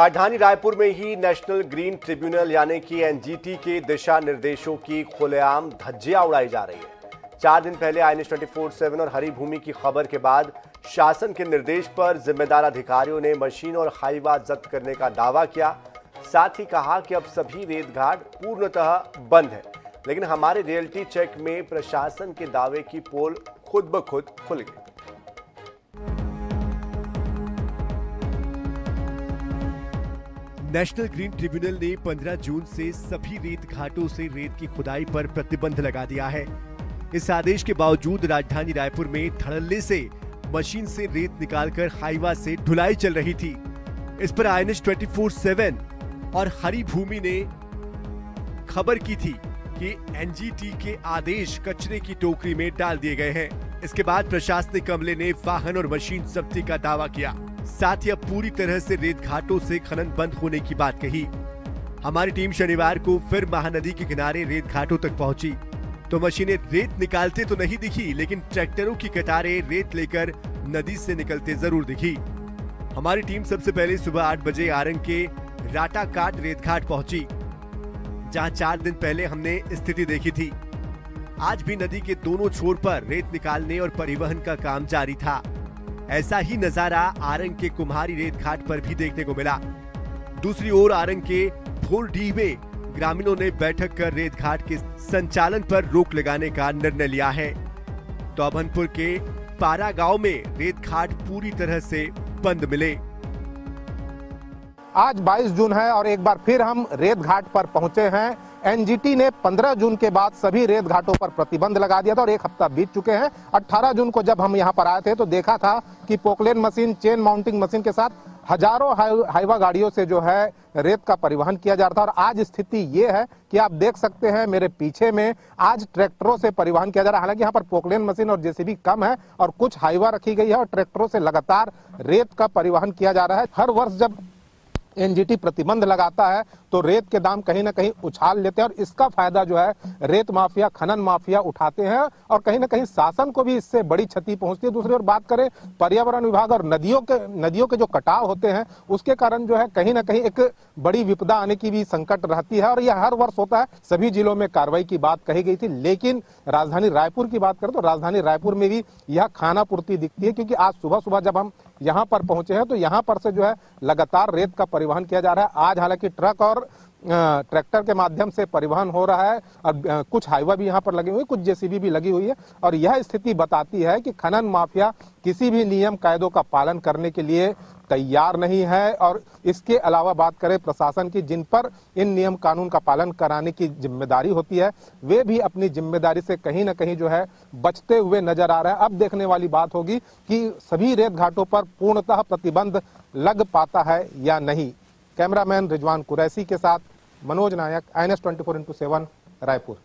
राजधानी रायपुर में ही national green tribunal यानी कि एनजीटी के दिशा निर्देशों की खुलेआम धज्जियाँ उड़ाई जा रही है। चार दिन पहले आई एन सेवन और हरी भूमि की खबर के बाद शासन के निर्देश पर जिम्मेदार अधिकारियों ने मशीन और हाईवा जब्त करने का दावा किया। साथ ही कहा कि अब सभी रेत घाट पूर्णतः बंद है। लेकिन हमारे रियलिटी चेक में प्रशासन के दावे की पोल खुद ब खुद खुल गई। नेशनल ग्रीन ट्रिब्यूनल ने 15 जून से सभी रेत घाटों से रेत की खुदाई पर प्रतिबंध लगा दिया है। इस आदेश के बावजूद राजधानी रायपुर में धड़ल्ले से मशीन से रेत निकालकर हाईवा से ढुलाई चल रही थी। इस पर आई एन सेवन और हरी भूमि ने खबर की थी कि एनजीटी के आदेश कचरे की टोकरी में डाल दिए गए हैं। इसके बाद प्रशासनिक अमले ने वाहन और मशीन जब्ती का दावा किया। साथ ही अब पूरी तरह से रेत घाटों से खनन बंद होने की बात कही। हमारी टीम शनिवार को फिर महानदी के किनारे रेत घाटों तक पहुँची। तो मशीनें रेत निकालते तो नहीं दिखी, लेकिन ट्रैक्टरों की कतारें रेत लेकर नदी से निकलते ज़रूर दिखी। हमारी टीम सबसे पहले सुबह आठ बजे आरंग के राटा काट रेत घाट पहुँची, जहाँ चार दिन पहले हमने स्थिति देखी थी। आज भी नदी के दोनों छोर पर रेत निकालने और परिवहन का काम जारी था। ऐसा ही नज़ारा आरंग के कुम्हारी रेत घाट पर भी देखने को मिला। दूसरी ओर आरंग के भोरडीह में ग्रामीणों ने बैठक कर रेत घाट के संचालन पर रोक लगाने का निर्णय लिया है। तो अभनपुर के पारा गाँव में रेत घाट पूरी तरह से बंद मिले। आज 22 जून है और एक बार फिर हम रेत घाट पर पहुँचे हैं। एनजीटी ने 15 जून के बाद सभी रेत घाटों पर प्रतिबंध लगा दिया था और एक हफ़्ता बीत चुके हैं। 18 जून को जब हम यहाँ पर आए थे तो देखा था कि Poclain machine, chain mounting machine के साथ हज़ारों हाईवा गाड़ियों से जो है रेत का परिवहन किया जा रहा था। और आज स्थिति ये है कि आप देख सकते हैं मेरे पीछे में आज ट्रैक्टरों से परिवहन किया जा रहा है। हालाँकि यहाँ पर पोकलेन मशीन और जेसीबी कम है और कुछ हाईवा रखी गई है और ट्रैक्टरों से लगातार रेत का परिवहन किया जा रहा है। हर वर्ष जब एनजीटी प्रतिबंध लगाता है तो रेत के दाम कहीं ना कहीं उछाल लेते हैं और इसका फ़ायदा जो है, रेत माफिया, खनन माफिया उठाते हैं और कहीं ना कहीं शासन को भी इससे बड़ी क्षति पहुँचती है। दूसरी ओर बात करें, पर्यावरण विभाग और नदियों के नदियों के जो कटाव होते हैं, उसके कारण जो है कहीं ना कहीं एक बड़ी विपदा आने की भी संकट रहती है और यह हर वर्ष होता है। सभी जिलों में कार्रवाई की बात कही गई थी, लेकिन राजधानी रायपुर की बात करें तो राजधानी रायपुर में भी यह खाना पूर्ति दिखती है, क्योंकि आज सुबह सुबह जब हम यहाँ पर पहुँचे हैं तो यहाँ पर से जो है लगातार रेत का परिवहन किया जा रहा है। आज हालाँकि ट्रक और ट्रैक्टर के माध्यम से परिवहन हो रहा है और कुछ हाईवे भी यहाँ पर लगे हुए कुछ जेसीबी भी लगी हुई है और यह स्थिति बताती है कि खनन माफिया किसी भी नियम कायदों का पालन करने के लिए तैयार नहीं है और इसके अलावा बात करें प्रशासन की, जिन पर इन नियम कानून का पालन कराने की ज़िम्मेदारी होती है, वे भी अपनी ज़िम्मेदारी से कहीं ना कहीं जो है बचते हुए नज़र आ रहे हैं। अब देखने वाली बात होगी कि सभी रेत घाटों पर पूर्णतः प्रतिबंध लग पाता है या नहीं। कैमरामैन रिजवान कुरैसी के साथ Manoj Nayak I N S twenty four into seven, Raipur.